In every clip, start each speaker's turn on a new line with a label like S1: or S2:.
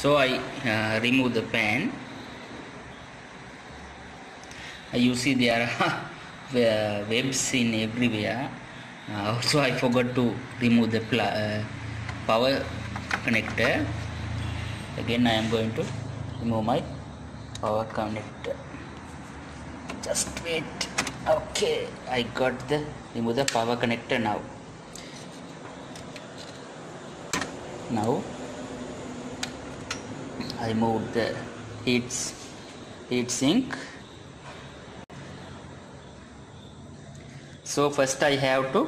S1: so I uh, remove the pan uh, you see there are uh, webs in everywhere. Uh, also I forgot to remove the uh, power connector. Again I am going to remove my power connector. Just wait. Okay I got the remove the power connector now. Now I moved the heat heat sink. So first I have to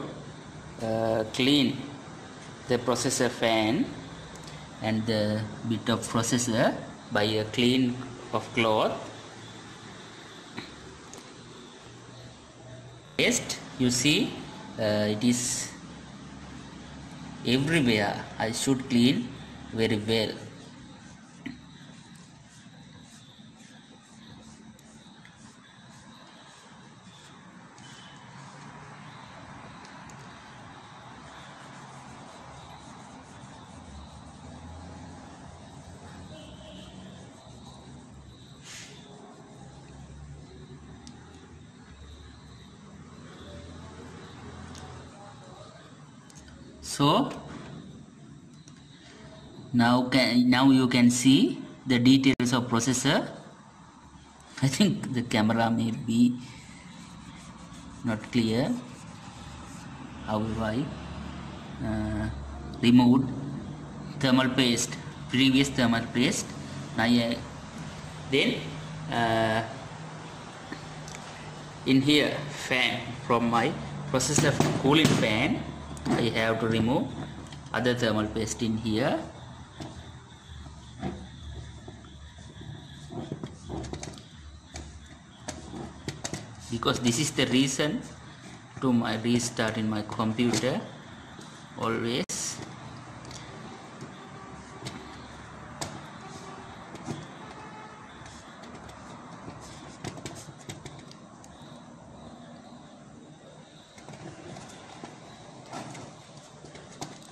S1: uh, clean the processor fan and the bit of processor by a clean of cloth. Paste you see uh, it is everywhere. I should clean very well so now can now you can see the details of processor. I think the camera may be not clear. However I uh, removed. Thermal paste previous thermal paste. Now I, then uh, in here fan from my processor cooling fan I have to remove other thermal paste in here. Because this is the reason to my restart in my computer always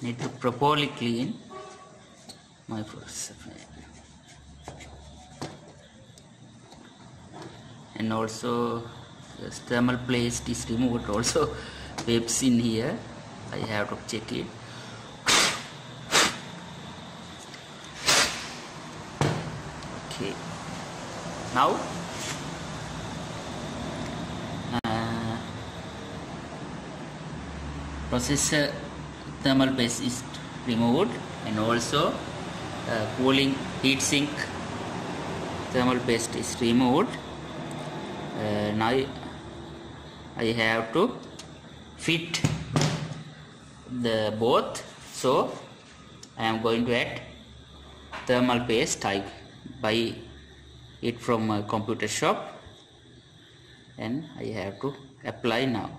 S1: need to properly clean. My processor and also the thermal paste is removed also. Webs in here. I have to check it. Okay. Now uh, processor thermal paste is removed and also uh, cooling heat sink thermal paste is removed. Uh, now I have to fit the both. So I am going to add thermal paste I buy it from a computer shop and I have to apply now